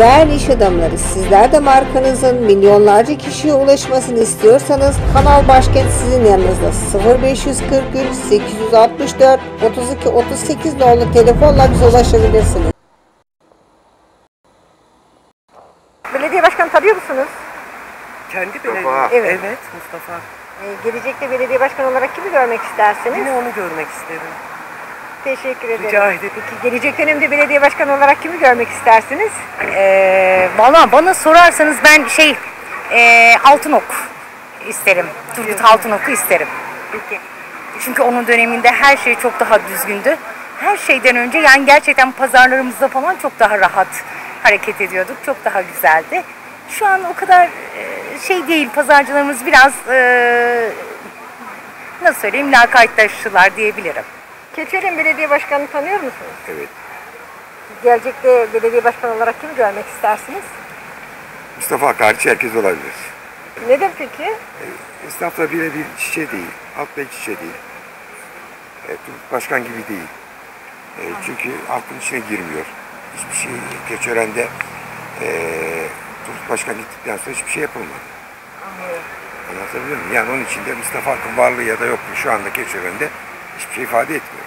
Değerli iş adamları, sizler de markanızın milyonlarca kişiye ulaşmasını istiyorsanız Kanal Başkent sizin yanınızda 0543 864 32 38 nolu telefonla bize ulaşabilirsiniz. Belediye başkanı tanıyor musunuz? Kendi belediye. Evet. Evet Mustafa. Ee, gelecekte belediye başkanı olarak kimi görmek istersiniz? Yine onu görmek isterim. Teşekkür ederim. Rica ederim. Peki gelecek dönemde belediye başkanı olarak kimi görmek istersiniz? Ee, Valla bana sorarsanız ben şey e, Altınok isterim. Turgut Altınok'u isterim. Peki. Çünkü onun döneminde her şey çok daha düzgündü. Her şeyden önce yani gerçekten pazarlarımızda falan çok daha rahat hareket ediyorduk. Çok daha güzeldi. Şu an o kadar e, şey değil. Pazarcılarımız biraz e, nasıl söyleyeyim lakaytlaştılar diyebilirim. Keçiören Belediye Başkanı'nı tanıyor musunuz? Evet. Gelecekte belediye başkanı olarak kimi görmek istersiniz? Mustafa Hakkari herkes olabilir. Neden peki? Esnafla birebir çiçe değil, halkla iç içe değil. E, Başkan gibi değil. E, çünkü halkın içine girmiyor. Hiçbir şey Keçören'de e, Turgut Başkan gittikten sonra hiçbir şey yapılmadı. Anlatabiliyor muyum? Yani onun için de Mustafa Hakk'ın varlığı ya da yokluğu şu anda Keçören'de hiçbir şey ifade etmiyor.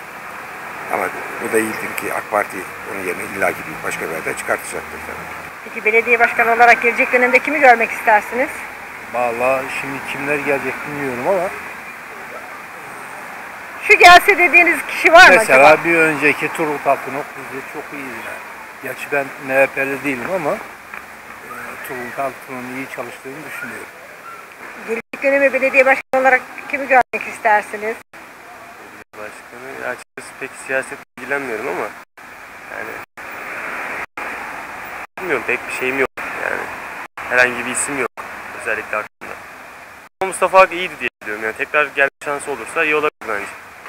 Ama bu da değildir ki AK Parti onun yerine illaki bir başka bir aday çıkartacaktır tabii. Peki belediye başkanı olarak gelecek dönemde kimi görmek istersiniz? Vallahi şimdi kimler gelecek bilmiyorum ama Şu gelse dediğiniz kişi var mı mesela acaba? bir önceki Turgut Altınok bize çok iyi yani. Gerçi ben MHP'li değilim ama e, Turgut Altınok'un iyi çalıştığını düşünüyorum. Gelecek dönemi belediye başkanı olarak kimi görmek istersiniz? Başkanı açıkçası pek siyaset ilgilenmiyorum ama yani bilmiyorum pek bir şeyim yok yani herhangi bir isim yok özellikle aklımda. Mustafa Ak iyiydi diye biliyorum yani tekrar gelme şansı olursa iyi olabilir bence.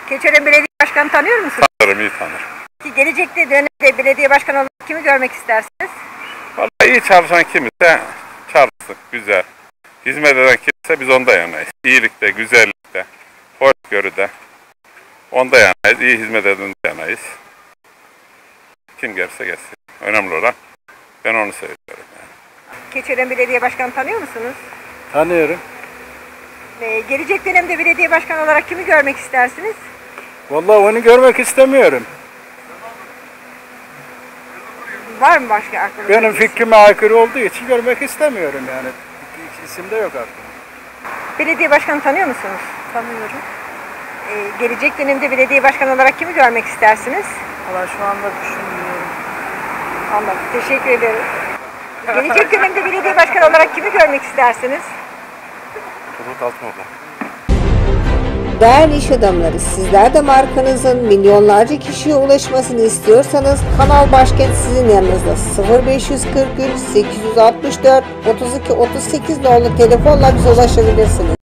Keçiören Belediye Başkanı tanıyor musunuz? Tanırım, iyi tanırım. Peki gelecekte dönemde belediye başkanı olarak kimi görmek istersiniz? Vallahi iyi çalışan kimse çalışsın, güzel. Hizmet eden kimse biz onda yanayız. İyilikte, güzellikte, hoşgörüde. Onda yanayız, iyi hizmet eden de yanayız. Kim gelirse gelsin. Önemli olan ben onu söylüyorum. Yani. Keçiören Belediye Başkanı tanıyor musunuz? Tanıyorum. Ee, gelecek dönemde belediye başkanı olarak kimi görmek istersiniz? Vallahi onu görmek istemiyorum. Var mı başka aklınızda? Benim fikrime aykırı olduğu için görmek istemiyorum yani. İsim de yok aklımda. Belediye başkanı tanıyor musunuz? Tanıyorum. Ee, gelecek dönemde belediye başkanı olarak kimi görmek istersiniz? Valla şu anda düşünmüyorum. Anladım. Teşekkür ederim. Gelecek dönemde belediye başkanı olarak kimi görmek istersiniz? Turgut Altınok'la. Değerli iş adamları, sizler de markanızın milyonlarca kişiye ulaşmasını istiyorsanız Kanal Başkent sizin yanınızda 0543 864 32 38 nolu telefonla bize ulaşabilirsiniz.